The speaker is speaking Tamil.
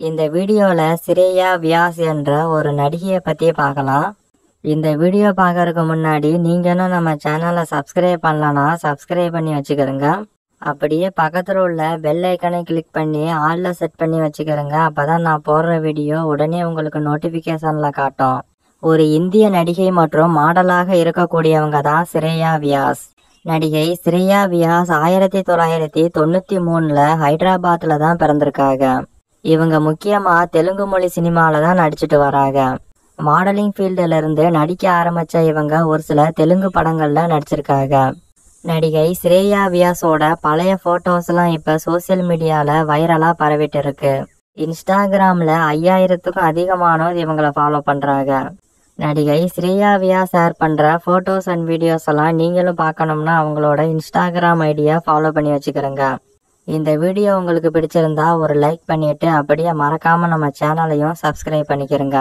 இந்த வீடியோவில் சிரேயா வியாஸ் என்ற ஒரு நடிகையை பற்றி பார்க்கலாம் இந்த வீடியோ பார்க்கறதுக்கு முன்னாடி நீங்களும் நம்ம சேனலை சப்ஸ்கிரைப் பண்ணலன்னா சப்ஸ்கிரைப் பண்ணி வச்சுக்கிறோங்க அப்படியே பக்கத்தில் உள்ள பெல் ஐக்கனை கிளிக் பண்ணி ஆளில் செட் பண்ணி வச்சுக்கிறோங்க அப்பதான் நான் போடுற வீடியோ உடனே உங்களுக்கு நோட்டிஃபிகேஷனில் காட்டும். ஒரு இந்திய நடிகை மற்றும் மாடலாக இருக்கக்கூடியவங்க தான் சிரேயா வியாஸ். நடிகை ஸ்ரேயா வியாஸ் ஆயிரத்தி தொள்ளாயிரத்தி தொண்ணூற்றி மூணில் ஹைதராபாத்தில் தான் பிறந்திருக்காங்க. இவங்க முக்கியமாக தெலுங்கு மொழி சினிமாவில் தான் நடிச்சிட்டு வராங்க. மாடலிங் ஃபீல்டுல இருந்து நடிக்க ஆரம்பித்த இவங்க ஒரு சில தெலுங்கு படங்களில் நடிச்சிருக்காங்க. நடிகை ஸ்ரேயா வியாஸோட பழைய ஃபோட்டோஸ்லாம் இப்போ சோசியல் மீடியாவில் வைரலாக பரவிட்டு இருக்கு இன்ஸ்டாகிராமில் ஐயாயிரத்துக்கும் அதிகமானோர் இவங்களை ஃபாலோ பண்ணுறாங்க நடிகை ஸ்ரேயா வியா ஷேர் பண்ணுற ஃபோட்டோஸ் அண்ட் வீடியோஸ் எல்லாம் நீங்களும் பார்க்கணும்னா அவங்களோட இன்ஸ்டாகிராம் ஐடியா ஃபாலோ பண்ணி வச்சுக்கிறேங்க. இந்த வீடியோ உங்களுக்கு பிடிச்சிருந்தா ஒரு லைக் பண்ணிட்டு அப்படியே மறக்காம நம்ம சேனலையும் சப்ஸ்கிரைப் பண்ணிக்கிறங்க